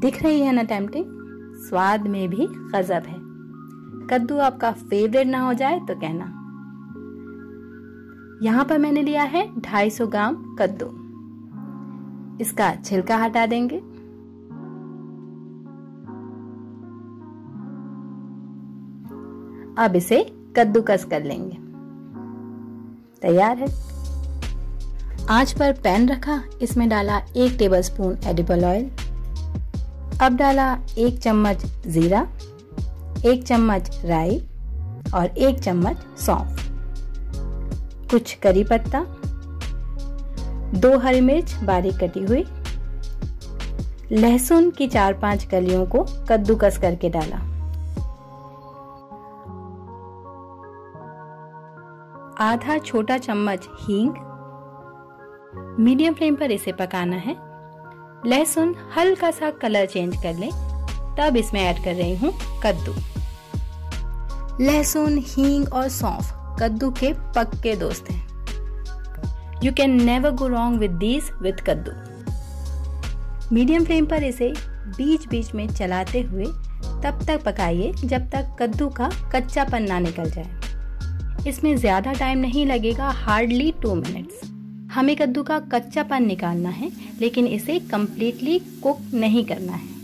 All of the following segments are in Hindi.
दिख रही है ना टेम्पटिंग स्वाद में भी गजब है। कद्दू आपका फेवरेट ना हो जाए तो कहना। यहाँ पर मैंने लिया है 250 ग्राम कद्दू। इसका छिलका हटा देंगे। अब इसे कद्दूकस कर लेंगे। तैयार है। आँच पर पैन रखा, इसमें डाला एक टेबलस्पून एडिबल ऑयल। अब डाला एक चम्मच जीरा, एक चम्मच राई और एक चम्मच सौंफ। कुछ करी पत्ता, दो हरी मिर्च बारीक कटी हुई, लहसुन की चार पाँच कलियों को कद्दूकस करके डाला। आधा छोटा चम्मच हींग। मीडियम फ्लेम पर इसे पकाना है। लहसुन हल्का सा कलर चेंज कर ले। तब इसमें ऐड कर रही हूँ कद्दू। लहसुन, हींग और सौंफ कद्दू के पक्के दोस्त हैं। You can never go wrong with these with कद्दू। मीडियम फ्लेम पर इसे बीच बीच में चलाते हुए तब तक पकाइए जब तक कद्दू का कच्चापन ना निकल जाए। इसमें ज़्यादा टाइम नहीं लगेगा हार्डली टू मिनट्स हमें कद्दू का कच्चापन निकालना है, लेकिन इसे कम्प्लीटली कुक नहीं करना है।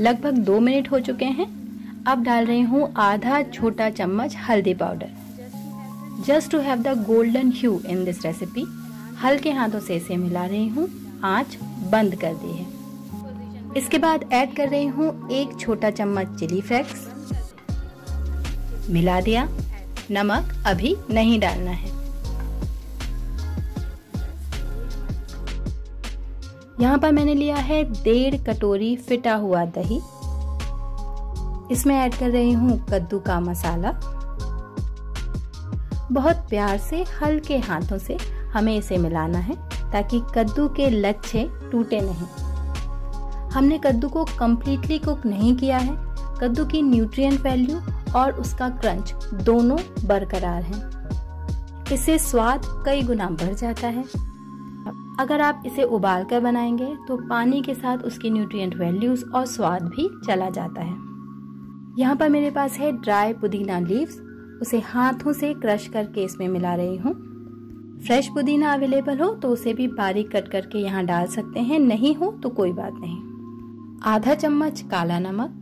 लगभग दो मिनट हो चुके हैं। अब डाल रही हूँ आधा छोटा चम्मच हल्दी powder. Just to have the golden hue in this recipe हल्के हाथों से इसे मिला रही हूँ। आँच बंद कर दी है। इसके बाद ऐड कर रही हूँ एक छोटा चम्मच चिली फ्लेक्स मिला दिया। नमक अभी नहीं डालना है। यहाँ पर मैंने लिया है डेढ़ कटोरी फिटा हुआ दही। इसमें ऐड कर रही हूँ कद्दू का मसाला। बहुत प्यार से, हल्के हाथों से हमें इसे मिलाना है ताकि कद्दू के लच्छे टूटे नहीं। हमने कद्दू को कम्प्लीटली कुक नहीं किया है। कद्दू की न्यूट्रिएंट वैल्यू और उसका क्रंच दोनों बरकरार हैं। इससे स्वाद कई गुना बढ़ जाता है। अगर आप इसे उबाल कर बनाएँगे तो पानी के साथ उसकी न्यूट्रिएंट वैल्यूज़ और स्वाद भी चला जाता है। यहाँ पर मेरे पास है ड्राई पुदीना लीव्स उसे हाथों से क्रश करके इसमें मिला रही हूँ। फ्रेश पुदीना अवेलेबल हो तो उसे भी बारीक कट करके यहाँ डाल सकते हैं। नहीं हो तो कोई बात नहीं। आधा चम्मच काला नमक,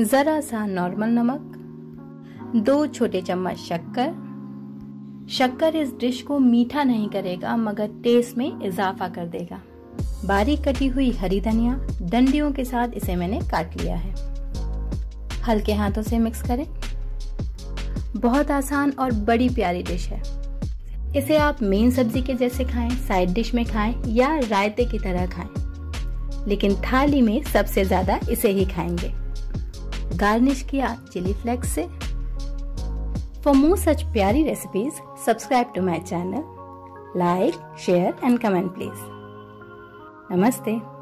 जरा सा नॉर्मल नमक, दो छोटे चम्मच शक्कर शक्कर इस डिश को मीठा नहीं करेगा, मगर टेस्ट में इजाफा कर देगा। बारीक कटी हुई हरी धनिया, डंडियों के साथ इसे मैंने काट लिया है। हल्के हाथों से मिक्स करें। बहुत आसान और बड़ी प्यारी डिश है। इसे आप मेन सब्ज़ी के जैसे खाएँ साइड डिश में खाएँ या रायते की तरह खाएँ। लेकिन थाली में सबसे ज़्यादा इसे ही खाएँगे। गार्निश किया चिली फ्लेक्स से। For more such pyari recipes, subscribe to my channel. Like, share and comment please. Namaste.